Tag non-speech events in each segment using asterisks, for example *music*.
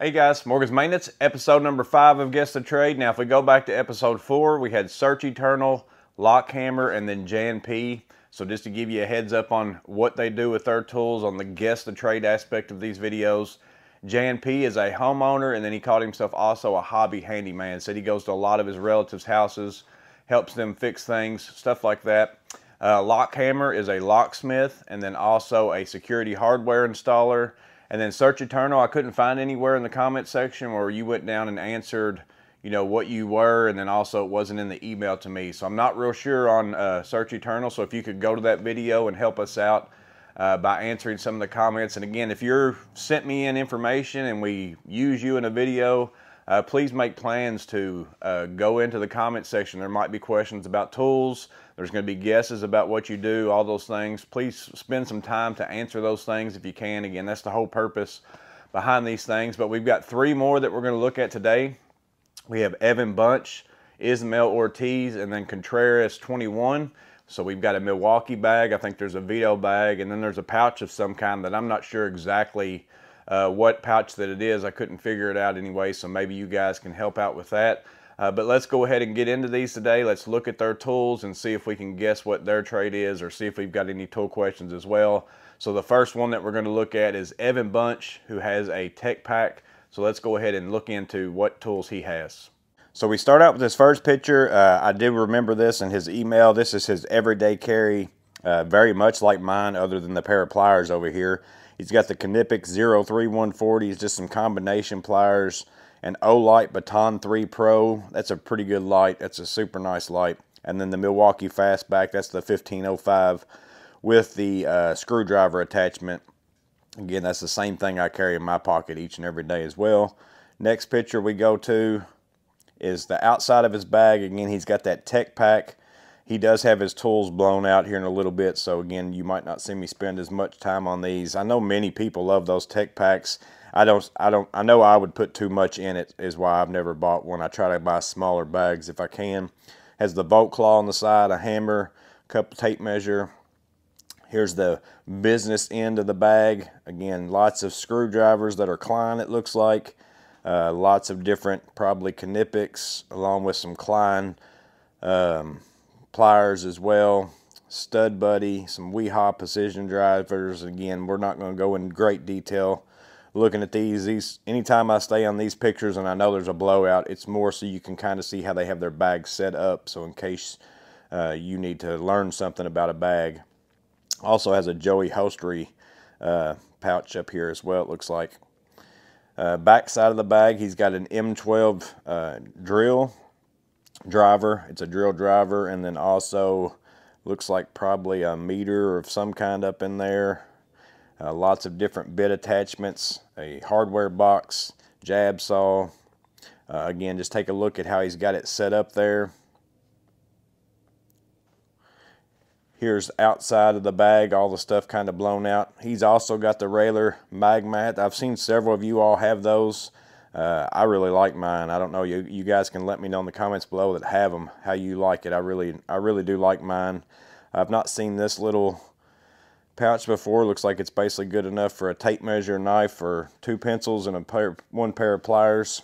Hey guys, Morgan's Maintenance, episode number five of Guess the Trade. Now, if we go back to episode four, we had Search Eternal, Lockhammer, and then J&P. So just to give you a heads up on what they do with their tools on the Guess the Trade aspect of these videos, J&P is a homeowner, and then he called himself also a hobby handyman. Said he goes to a lot of his relatives' houses, helps them fix things, stuff like that. Uh, Lockhammer is a locksmith, and then also a security hardware installer and then Search Eternal, I couldn't find anywhere in the comment section where you went down and answered, you know, what you were, and then also it wasn't in the email to me. So I'm not real sure on uh, Search Eternal. So if you could go to that video and help us out uh, by answering some of the comments. And again, if you're sent me in information and we use you in a video, uh, please make plans to uh, go into the comment section. There might be questions about tools. There's going to be guesses about what you do, all those things. Please spend some time to answer those things if you can. Again, that's the whole purpose behind these things. But we've got three more that we're going to look at today. We have Evan Bunch, Ismael Ortiz, and then Contreras 21. So we've got a Milwaukee bag. I think there's a Veto bag, and then there's a pouch of some kind that I'm not sure exactly uh, what pouch that it is. I couldn't figure it out anyway, so maybe you guys can help out with that. Uh, but let's go ahead and get into these today. Let's look at their tools and see if we can guess what their trade is or see if we've got any tool questions as well. So the first one that we're going to look at is Evan Bunch, who has a tech pack. So let's go ahead and look into what tools he has. So we start out with this first picture. Uh, I did remember this in his email. This is his everyday carry, uh, very much like mine other than the pair of pliers over here. He's got the Knipex 03140. It's just some combination pliers. An Olight Baton 3 Pro. That's a pretty good light. That's a super nice light. And then the Milwaukee Fastback. That's the 1505 with the uh, screwdriver attachment. Again, that's the same thing I carry in my pocket each and every day as well. Next picture we go to is the outside of his bag. Again, he's got that tech pack he does have his tools blown out here in a little bit, so again, you might not see me spend as much time on these. I know many people love those tech packs. I don't, I don't, I know I would put too much in it, is why I've never bought one. I try to buy smaller bags if I can. Has the bolt claw on the side, a hammer, couple tape measure. Here's the business end of the bag. Again, lots of screwdrivers that are Klein, it looks like. Uh, lots of different, probably Knipex, along with some Klein. Um, pliers as well, stud buddy, some Wiha precision drivers. Again, we're not going to go in great detail looking at these. These anytime I stay on these pictures and I know there's a blowout, it's more so you can kind of see how they have their bags set up. So in case uh, you need to learn something about a bag. Also has a Joey Holstery uh, pouch up here as well, it looks like. Uh, back side of the bag, he's got an M12 uh, drill driver. It's a drill driver and then also looks like probably a meter of some kind up in there. Uh, lots of different bit attachments, a hardware box, jab saw. Uh, again, just take a look at how he's got it set up there. Here's outside of the bag, all the stuff kind of blown out. He's also got the Railer Magmat. I've seen several of you all have those. Uh, I really like mine. I don't know. You you guys can let me know in the comments below that have them how you like it. I really I really do like mine. I've not seen this little pouch before. Looks like it's basically good enough for a tape measure knife or two pencils and a pair one pair of pliers.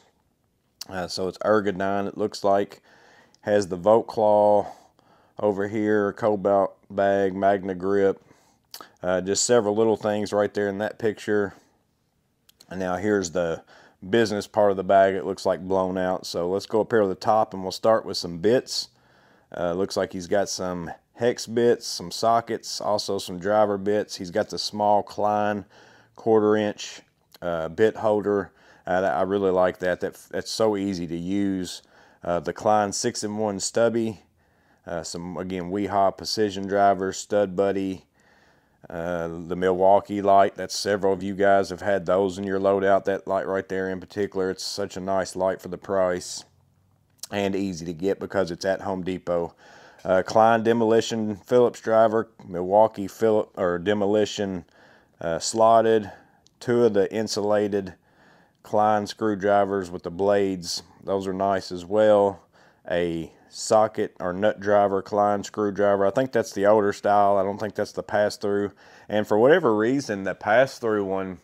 Uh, so it's Ergodyne. It looks like has the Bolt Claw over here, Kobalt bag, Magnogrip. Uh, just several little things right there in that picture. And now here's the business part of the bag it looks like blown out. So let's go up here to the top and we'll start with some bits. Uh, looks like he's got some hex bits, some sockets, also some driver bits. He's got the small Klein quarter inch uh, bit holder. Uh, I really like that. that. That's so easy to use. Uh, the Klein 6 in 1 stubby. Uh, some, again, Wiha precision drivers, stud buddy, uh, the Milwaukee light, that's several of you guys have had those in your loadout. That light right there in particular, it's such a nice light for the price and easy to get because it's at Home Depot. Uh, Klein Demolition Phillips driver, Milwaukee Phillip or Demolition uh, slotted, two of the insulated Klein screwdrivers with the blades. Those are nice as well. A socket or nut driver, Klein screwdriver. I think that's the older style. I don't think that's the pass-through. And for whatever reason, the pass-through one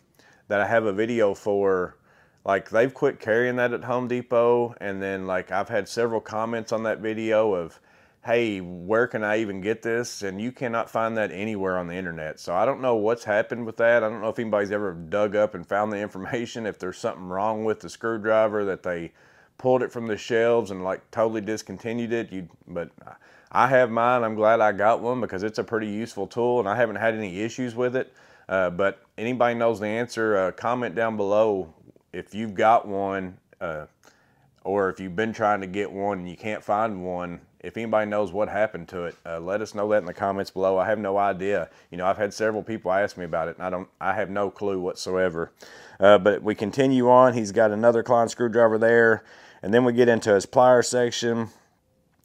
that I have a video for like they've quit carrying that at Home Depot. And then like I've had several comments on that video of, hey, where can I even get this? And you cannot find that anywhere on the internet. So I don't know what's happened with that. I don't know if anybody's ever dug up and found the information, if there's something wrong with the screwdriver that they pulled it from the shelves and like totally discontinued it. You, but I have mine. I'm glad I got one because it's a pretty useful tool and I haven't had any issues with it. Uh, but anybody knows the answer, uh, comment down below if you've got one uh, or if you've been trying to get one and you can't find one. If anybody knows what happened to it, uh, let us know that in the comments below. I have no idea. You know, I've had several people ask me about it, and I don't. I have no clue whatsoever. Uh, but we continue on. He's got another Klein screwdriver there. And then we get into his plier section.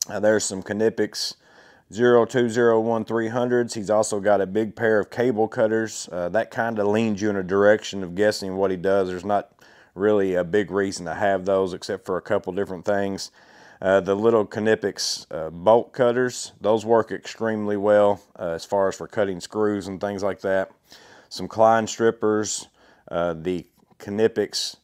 Uh, there's some Knipex 0201 He's also got a big pair of cable cutters. Uh, that kind of leans you in a direction of guessing what he does. There's not really a big reason to have those except for a couple different things. Uh, the little Knipex uh, bolt cutters, those work extremely well uh, as far as for cutting screws and things like that. Some Klein strippers, uh, the Knipex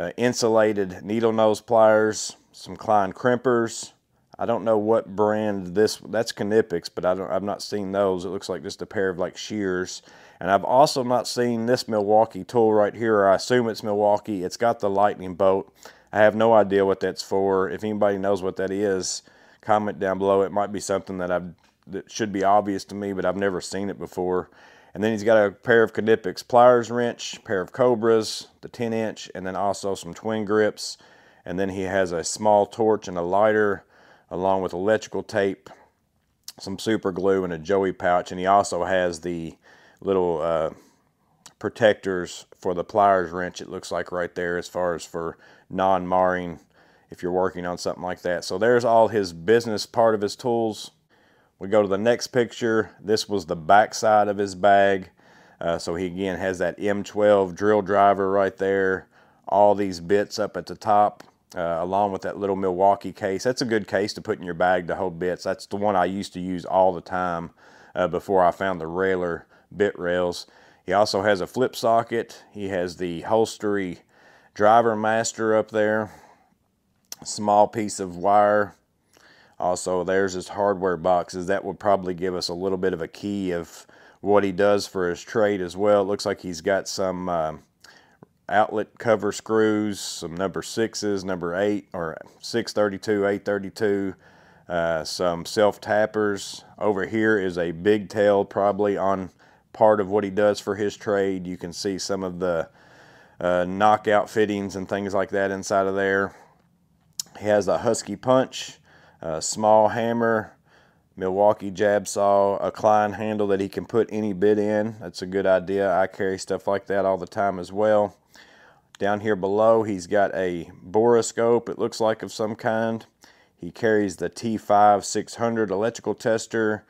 uh, insulated needle nose pliers, some Klein crimpers. I don't know what brand this, that's Knipex, but I don't, I've not seen those. It looks like just a pair of like shears. And I've also not seen this Milwaukee tool right here. I assume it's Milwaukee. It's got the lightning bolt. I have no idea what that's for. If anybody knows what that is, comment down below. It might be something that I've that should be obvious to me, but I've never seen it before. And then he's got a pair of Knipex pliers wrench, pair of Cobras, the 10 inch, and then also some twin grips. And then he has a small torch and a lighter, along with electrical tape, some super glue, and a Joey pouch. And he also has the little uh, protectors for the pliers wrench, it looks like right there, as far as for non-marring if you're working on something like that. So there's all his business part of his tools. We go to the next picture. This was the back side of his bag. Uh, so he again has that M12 drill driver right there. All these bits up at the top, uh, along with that little Milwaukee case. That's a good case to put in your bag to hold bits. That's the one I used to use all the time uh, before I found the railer bit rails. He also has a flip socket. He has the holstery driver master up there. Small piece of wire also, there's his hardware boxes. That would probably give us a little bit of a key of what he does for his trade as well. It looks like he's got some uh, outlet cover screws, some number sixes, number eight, or 632, 832, uh, some self tappers. Over here is a big tail, probably on part of what he does for his trade. You can see some of the uh, knockout fittings and things like that inside of there. He has a Husky punch a small hammer, Milwaukee jab saw, a Klein handle that he can put any bit in. That's a good idea. I carry stuff like that all the time as well. Down here below, he's got a borescope, it looks like of some kind. He carries the T5 600 electrical tester,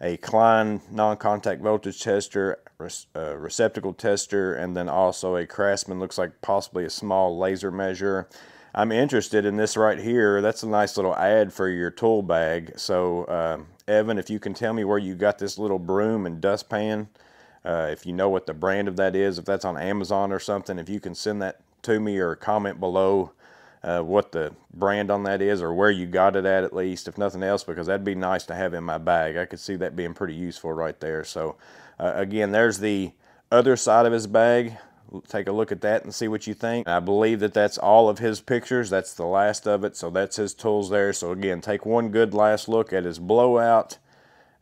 a Klein non-contact voltage tester, uh, receptacle tester, and then also a Craftsman, looks like possibly a small laser measure. I'm interested in this right here. That's a nice little ad for your tool bag. So, uh, Evan, if you can tell me where you got this little broom and dustpan, uh, if you know what the brand of that is, if that's on Amazon or something, if you can send that to me or comment below uh, what the brand on that is or where you got it at at least, if nothing else, because that'd be nice to have in my bag. I could see that being pretty useful right there. So, uh, again, there's the other side of his bag take a look at that and see what you think. I believe that that's all of his pictures. That's the last of it, so that's his tools there. So again, take one good last look at his blowout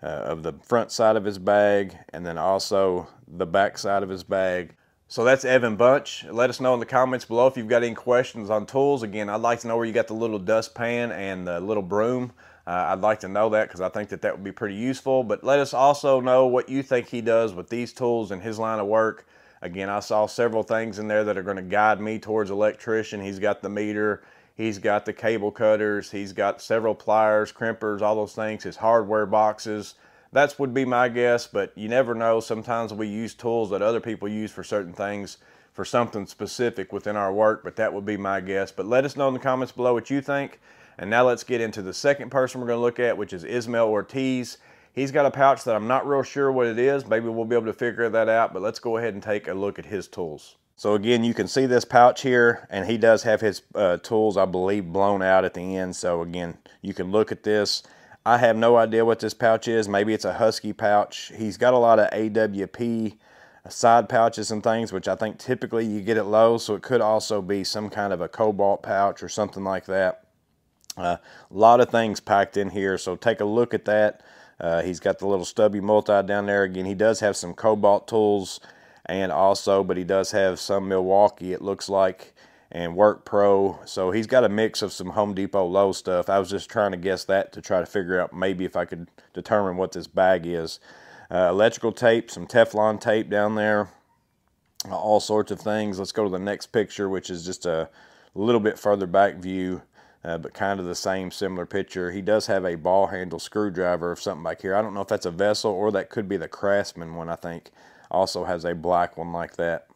uh, of the front side of his bag and then also the back side of his bag. So that's Evan Bunch. Let us know in the comments below if you've got any questions on tools. Again, I'd like to know where you got the little dustpan and the little broom. Uh, I'd like to know that because I think that that would be pretty useful. But let us also know what you think he does with these tools in his line of work. Again, I saw several things in there that are going to guide me towards electrician. He's got the meter, he's got the cable cutters, he's got several pliers, crimpers, all those things, his hardware boxes. That would be my guess, but you never know. Sometimes we use tools that other people use for certain things for something specific within our work, but that would be my guess. But let us know in the comments below what you think. And now let's get into the second person we're going to look at, which is Ismael Ortiz. He's got a pouch that I'm not real sure what it is. Maybe we'll be able to figure that out, but let's go ahead and take a look at his tools. So again, you can see this pouch here, and he does have his uh, tools, I believe, blown out at the end. So again, you can look at this. I have no idea what this pouch is. Maybe it's a Husky pouch. He's got a lot of AWP side pouches and things, which I think typically you get at Lowe's. So it could also be some kind of a Kobalt pouch or something like that. Uh, a lot of things packed in here, so take a look at that. Uh, he's got the little stubby multi down there. Again, he does have some Kobalt tools and also, but he does have some Milwaukee, it looks like, and Work Pro. So he's got a mix of some Home Depot low stuff. I was just trying to guess that to try to figure out maybe if I could determine what this bag is. Uh, electrical tape, some Teflon tape down there, all sorts of things. Let's go to the next picture, which is just a little bit further back view. Uh, but kind of the same similar picture. He does have a ball handle screwdriver or something back here. I don't know if that's a vessel or that could be the Craftsman one, I think also has a black one like that.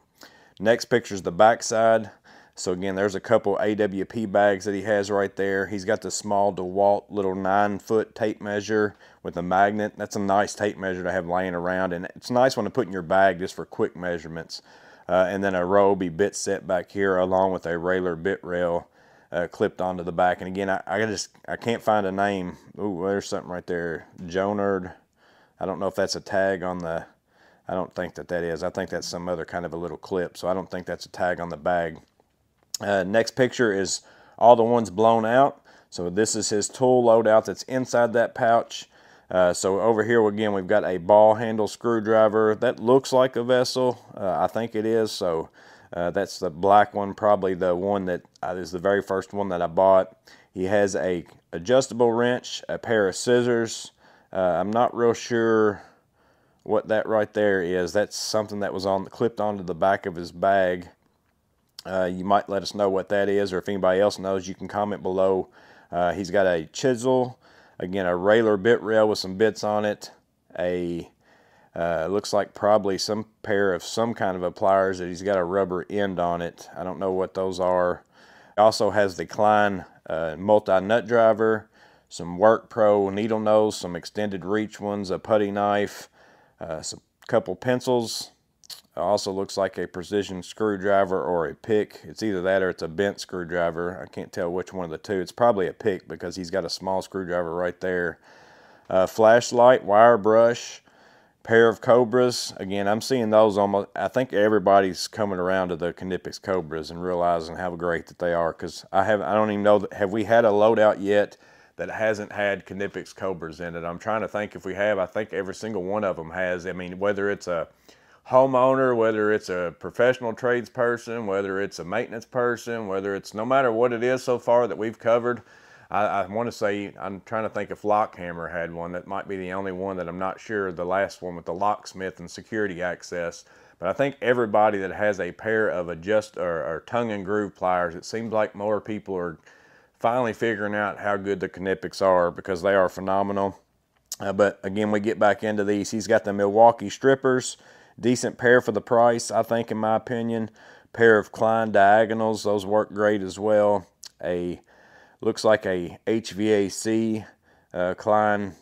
Next picture is the back side. So again, there's a couple AWP bags that he has right there. He's got the small DeWalt little nine foot tape measure with a magnet. That's a nice tape measure to have laying around. And it's a nice one to put in your bag just for quick measurements. Uh, and then a Ryobi bit set back here along with a Railer bit rail uh, clipped onto the back. And again, I, I just, I can't find a name. Ooh, there's something right there. Jonard. I don't know if that's a tag on the I don't think that that is. I think that's some other kind of a little clip, so I don't think that's a tag on the bag. Uh, next picture is all the ones blown out. So this is his tool loadout that's inside that pouch. Uh, so over here again we've got a ball handle screwdriver that looks like a vessel. Uh, I think it is. So uh, that's the black one, probably the one that uh, is the very first one that I bought. He has a adjustable wrench, a pair of scissors. Uh, I'm not real sure what that right there is. That's something that was on clipped onto the back of his bag. Uh, you might let us know what that is, or if anybody else knows, you can comment below. Uh, he's got a chisel, again a Railer bit rail with some bits on it. A uh, looks like probably some pair of some kind of a pliers that he's got a rubber end on it. I don't know what those are. He also has the Klein uh, multi nut driver, some Work Pro needle nose, some extended reach ones, a putty knife, uh, some couple pencils. Also looks like a precision screwdriver or a pick. It's either that or it's a bent screwdriver. I can't tell which one of the two. It's probably a pick because he's got a small screwdriver right there. Uh, flashlight, wire brush, pair of Cobras. Again, I'm seeing those almost. I think everybody's coming around to the Knipex Cobras and realizing how great that they are. Because I have, I don't even know. That, have we had a loadout yet that hasn't had Knipex Cobras in it. I'm trying to think if we have. I think every single one of them has. I mean, whether it's a homeowner, whether it's a professional tradesperson, whether it's a maintenance person, whether it's no matter what it is so far that we've covered. I, I want to say, I'm trying to think if Lockhammer had one. That might be the only one that I'm not sure, the last one with the locksmith and security access. But I think everybody that has a pair of adjust or, or tongue and groove pliers, it seems like more people are finally figuring out how good the Knipex are because they are phenomenal. Uh, but again, we get back into these. He's got the Milwaukee strippers, decent pair for the price, I think, in my opinion. Pair of Klein diagonals, those work great as well. A looks like a HVAC uh, Klein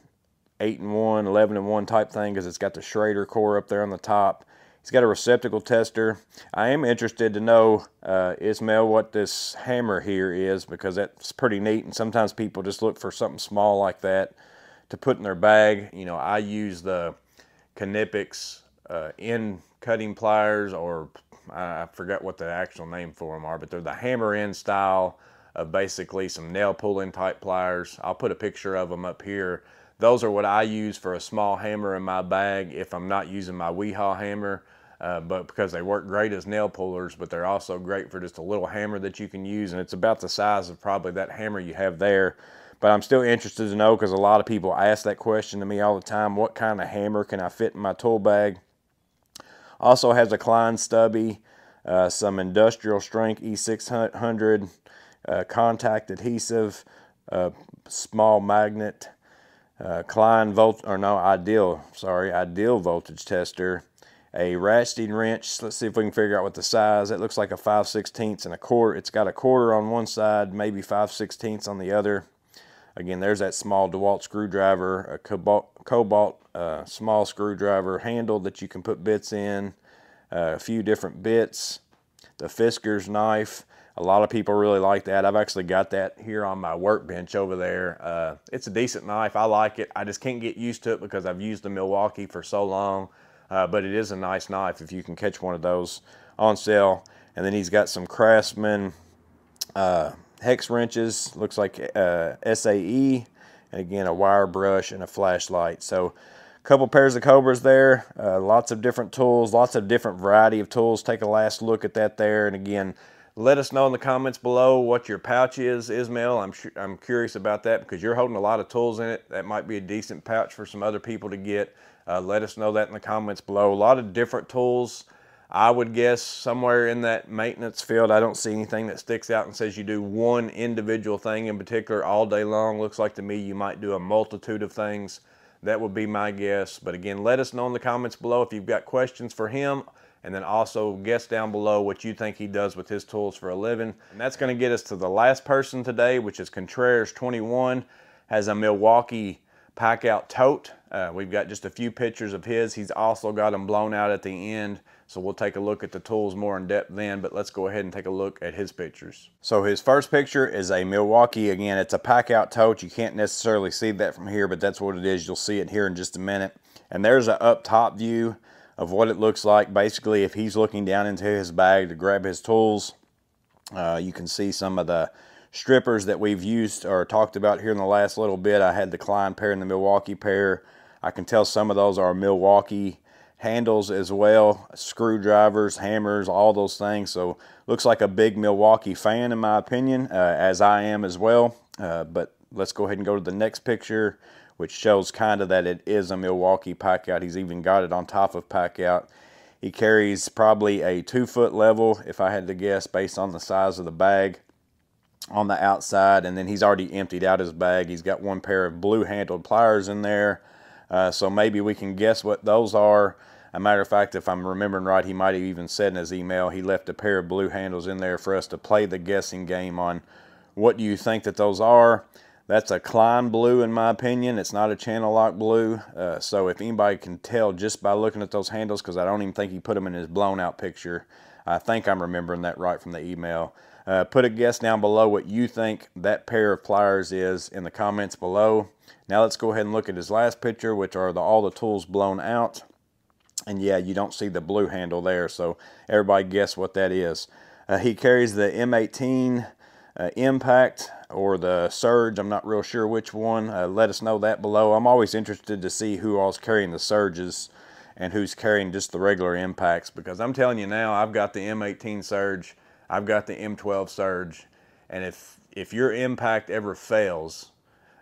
8 and 1, 11 and 1 type thing because it's got the Schrader core up there on the top. He's got a receptacle tester. I am interested to know, uh, Ismael, what this hammer here is because that's pretty neat. And sometimes people just look for something small like that to put in their bag. You know, I use the Knipex uh, end cutting pliers, or I forgot what the actual name for them are, but they're the hammer end style of basically some nail pulling type pliers. I'll put a picture of them up here. Those are what I use for a small hammer in my bag if I'm not using my Wiha hammer uh, but because they work great as nail pullers, but they're also great for just a little hammer that you can use, and it's about the size of probably that hammer you have there. But I'm still interested to know because a lot of people ask that question to me all the time, what kind of hammer can I fit in my tool bag? Also has a Klein stubby, uh, some industrial strength E600, uh, contact adhesive, uh, small magnet, uh, Klein volt, or no, ideal, sorry, ideal voltage tester, a ratcheting wrench. Let's see if we can figure out what the size. It looks like a 5 16 and a quarter. It's got a quarter on one side, maybe 5 16 on the other. Again, there's that small DeWalt screwdriver, a Kobalt, Kobalt uh, small screwdriver handle that you can put bits in, uh, a few different bits. the Fiskars knife. A lot of people really like that. I've actually got that here on my workbench over there. Uh, it's a decent knife. I like it. I just can't get used to it because I've used the Milwaukee for so long. Uh, but it is a nice knife if you can catch one of those on sale. And then he's got some Craftsman uh, hex wrenches. Looks like uh, SAE. And again, a wire brush and a flashlight. So a couple pairs of Cobras there. Uh, lots of different tools. Lots of different variety of tools. Take a last look at that there. And again, let us know in the comments below what your pouch is, Ismael. I'm, I'm curious about that because you're holding a lot of tools in it. That might be a decent pouch for some other people to get. Uh, let us know that in the comments below. A lot of different tools. I would guess somewhere in that maintenance field, I don't see anything that sticks out and says you do one individual thing in particular all day long. Looks like to me you might do a multitude of things. That would be my guess. But again, let us know in the comments below if you've got questions for him and then also guess down below what you think he does with his tools for a living. And that's going to get us to the last person today, which is Contreras21, has a Milwaukee Packout tote. Uh, we've got just a few pictures of his. He's also got them blown out at the end. So we'll take a look at the tools more in depth then, but let's go ahead and take a look at his pictures. So his first picture is a Milwaukee. Again, it's a Packout tote. You can't necessarily see that from here, but that's what it is. You'll see it here in just a minute. And there's an up top view of what it looks like. Basically, if he's looking down into his bag to grab his tools, uh, you can see some of the strippers that we've used or talked about here in the last little bit. I had the Klein pair and the Milwaukee pair. I can tell some of those are Milwaukee handles as well, screwdrivers, hammers, all those things. So looks like a big Milwaukee fan in my opinion, uh, as I am as well. Uh, but let's go ahead and go to the next picture which shows kind of that it is a Milwaukee Packout. He's even got it on top of Packout. He carries probably a two foot level, if I had to guess, based on the size of the bag on the outside. And then he's already emptied out his bag. He's got one pair of blue handled pliers in there. Uh, so maybe we can guess what those are. A matter of fact, if I'm remembering right, he might have even said in his email he left a pair of blue handles in there for us to play the guessing game on what do you think that those are. That's a Klein blue in my opinion. It's not a Channellock blue. Uh, so if anybody can tell just by looking at those handles, because I don't even think he put them in his blown out picture. I think I'm remembering that right from the email. Uh, put a guess down below what you think that pair of pliers is in the comments below. Now let's go ahead and look at his last picture, which are the, all the tools blown out. And yeah, you don't see the blue handle there, so everybody guess what that is. Uh, he carries the M18 uh, Impact or the Surge. I'm not real sure which one. Uh, let us know that below. I'm always interested to see who all's carrying the Surges and who's carrying just the regular Impacts because I'm telling you now, I've got the M18 Surge, I've got the M12 Surge, and if if your Impact ever fails,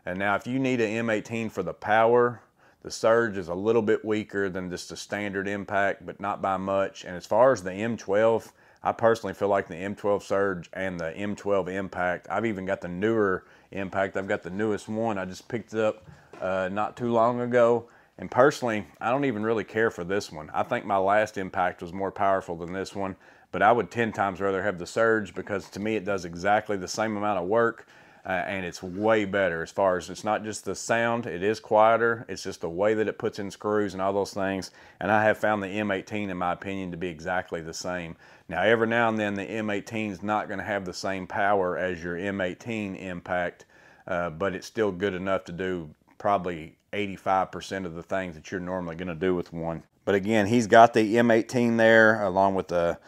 and now if you need an M18 for the power, the Surge is a little bit weaker than just a standard Impact, but not by much. And as far as the M12, I personally feel like the M12 Surge and the M12 Impact, I've even got the newer Impact. I've got the newest one. I just picked it up uh, not too long ago. And personally, I don't even really care for this one. I think my last Impact was more powerful than this one, but I would 10 times rather have the Surge because to me it does exactly the same amount of work uh, and it's way better as far as it's not just the sound, it is quieter, it's just the way that it puts in screws and all those things. And I have found the M18, in my opinion, to be exactly the same. Now, every now and then, the M18 is not going to have the same power as your M18 Impact, uh, but it's still good enough to do probably 85% of the things that you're normally going to do with one. But again, he's got the M18 there along with the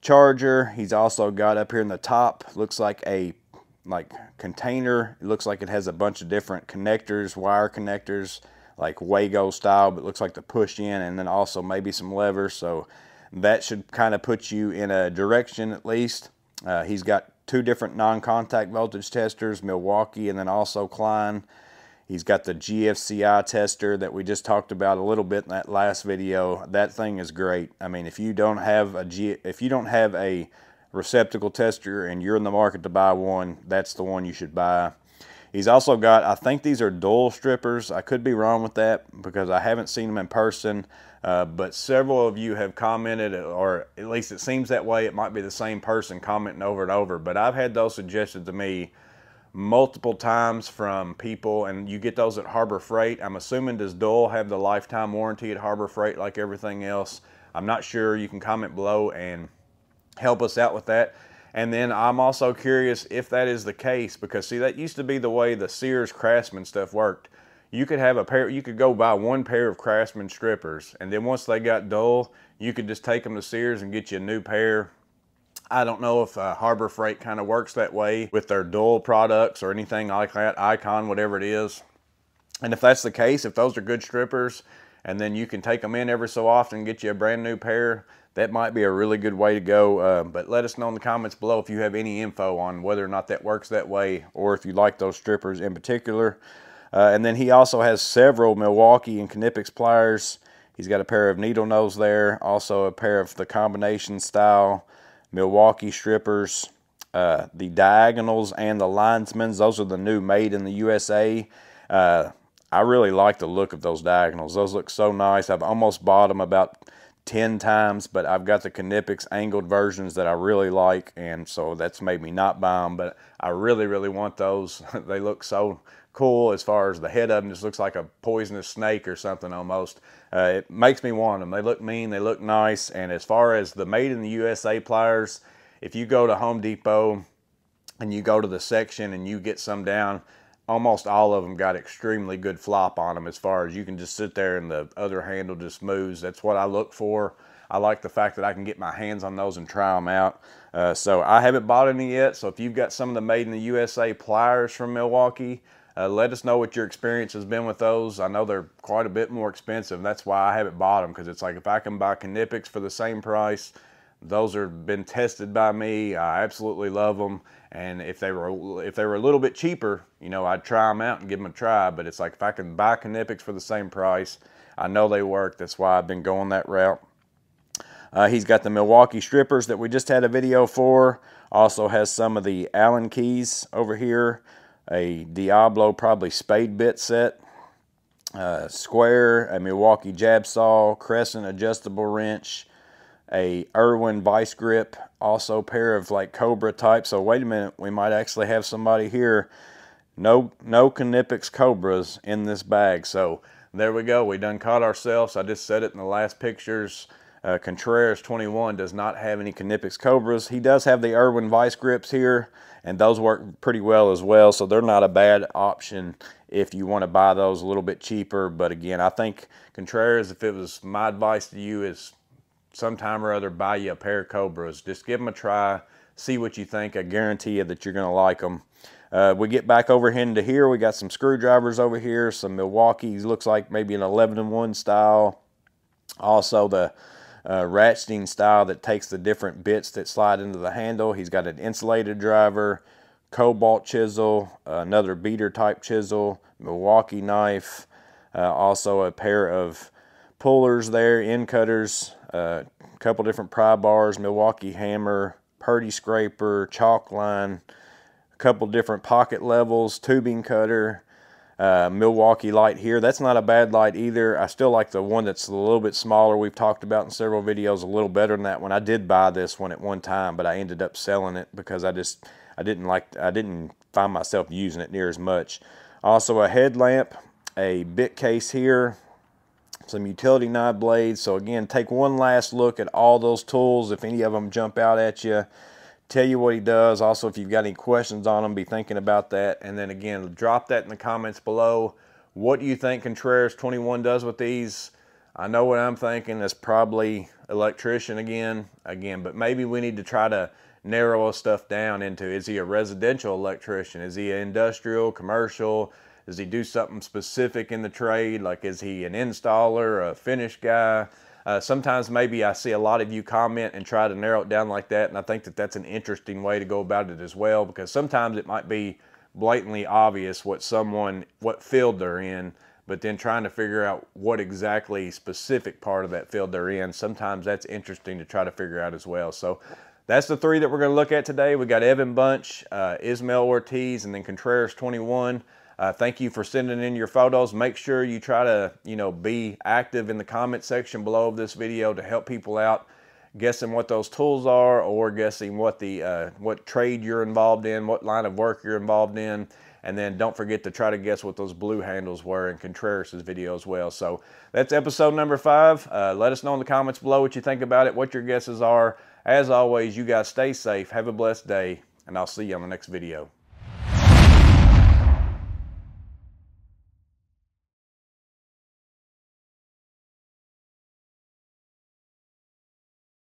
charger. He's also got up here in the top, looks like a like container. It looks like it has a bunch of different connectors, wire connectors, like Wago style, but looks like the push in and then also maybe some levers. So that should kind of put you in a direction at least. Uh, he's got two different non-contact voltage testers, Milwaukee and then also Klein. He's got the GFCI tester that we just talked about a little bit in that last video. That thing is great. I mean, if you don't have a G, if you don't have a receptacle tester and you're in the market to buy one, that's the one you should buy. He's also got, I think these are Doyle strippers. I could be wrong with that because I haven't seen them in person, uh, but several of you have commented, or at least it seems that way. It might be the same person commenting over and over, but I've had those suggested to me multiple times from people, and you get those at Harbor Freight. I'm assuming does Doyle have the lifetime warranty at Harbor Freight like everything else? I'm not sure. You can comment below and help us out with that. And then I'm also curious if that is the case because see that used to be the way the Sears Craftsman stuff worked. You could have a pair, you could go buy one pair of Craftsman strippers, and then once they got dull, you could just take them to Sears and get you a new pair. I don't know if uh, Harbor Freight kind of works that way with their Doyle products or anything like that, Icon, whatever it is. And if that's the case, if those are good strippers, and then you can take them in every so often and get you a brand new pair, that might be a really good way to go. Uh, but let us know in the comments below if you have any info on whether or not that works that way or if you like those strippers in particular. Uh, and then he also has several Milwaukee and Knipex pliers. He's got a pair of needle nose there, also a pair of the combination style Milwaukee strippers. Uh, the diagonals and the linesmans, those are the new made in the USA. Uh, I really like the look of those diagonals. Those look so nice. I've almost bought them about 10 times, but I've got the Knipex angled versions that I really like, and so that's made me not buy them, but I really, really want those. *laughs* they look so cool as far as the head of them just looks like a poisonous snake or something almost. Uh, it makes me want them. They look mean, they look nice, and as far as the made in the USA pliers, if you go to Home Depot and you go to the section and you get some down, almost all of them got extremely good flop on them as far as you can just sit there and the other handle just moves. That's what I look for. I like the fact that I can get my hands on those and try them out. Uh, so I haven't bought any yet. So if you've got some of the made in the USA pliers from Milwaukee, uh, let us know what your experience has been with those. I know they're quite a bit more expensive. That's why I haven't bought them because it's like if I can buy Knipex for the same price, those have been tested by me. I absolutely love them. And if they were if they were a little bit cheaper, you know, I'd try them out and give them a try. But it's like if I can buy Knipex for the same price, I know they work. That's why I've been going that route. Uh, he's got the Milwaukee strippers that we just had a video for. Also has some of the Allen keys over here. A Diablo probably spade bit set. Uh, square, a Milwaukee jab saw, crescent adjustable wrench, a Irwin vice grip, also pair of like Cobra type. So wait a minute, we might actually have somebody here. No, no Knipex Cobras in this bag. So there we go. We done caught ourselves. I just said it in the last pictures. Uh, Contreras 21 does not have any Knipex Cobras. He does have the Irwin vice grips here, and those work pretty well as well. So they're not a bad option if you want to buy those a little bit cheaper. But again, I think Contreras, if it was my advice to you, is sometime or other buy you a pair of Cobras. Just give them a try, see what you think. I guarantee you that you're going to like them. Uh, we get back over into here. We got some screwdrivers over here, some Milwaukee's, looks like maybe an 11 and 1 style. Also the uh, ratcheting style that takes the different bits that slide into the handle. He's got an insulated driver, Kobalt chisel, another beater type chisel, Milwaukee knife, uh, also a pair of pullers there, end cutters, a uh, couple different pry bars, Milwaukee hammer, Purdy scraper, chalk line, a couple different pocket levels, tubing cutter, uh, Milwaukee light here. That's not a bad light either. I still like the one that's a little bit smaller. We've talked about in several videos a little better than that one. I did buy this one at one time, but I ended up selling it because I just I didn't like I didn't find myself using it near as much. Also a headlamp, a bit case here, some utility knife blades. So again, take one last look at all those tools. If any of them jump out at you, tell you what he does. Also, if you've got any questions on them, be thinking about that. And then again, drop that in the comments below. What do you think Contreras 21 does with these? I know what I'm thinking is probably electrician again, again, but maybe we need to try to narrow stuff down into, is he a residential electrician? Is he an industrial, commercial? Does he do something specific in the trade? Like, is he an installer, a finish guy? Uh, sometimes maybe I see a lot of you comment and try to narrow it down like that, and I think that that's an interesting way to go about it as well, because sometimes it might be blatantly obvious what someone, what field they're in, but then trying to figure out what exactly specific part of that field they're in, sometimes that's interesting to try to figure out as well. So that's the three that we're going to look at today. We got Evan Bunch, uh, Ismael Ortiz, and then Contreras 21. Uh, thank you for sending in your photos. Make sure you try to, you know, be active in the comment section below of this video to help people out guessing what those tools are or guessing what the uh, what trade you're involved in, what line of work you're involved in. And then don't forget to try to guess what those blue handles were in Contreras' video as well. So that's episode number five. Uh, let us know in the comments below what you think about it, what your guesses are. As always, you guys stay safe, have a blessed day, and I'll see you on the next video.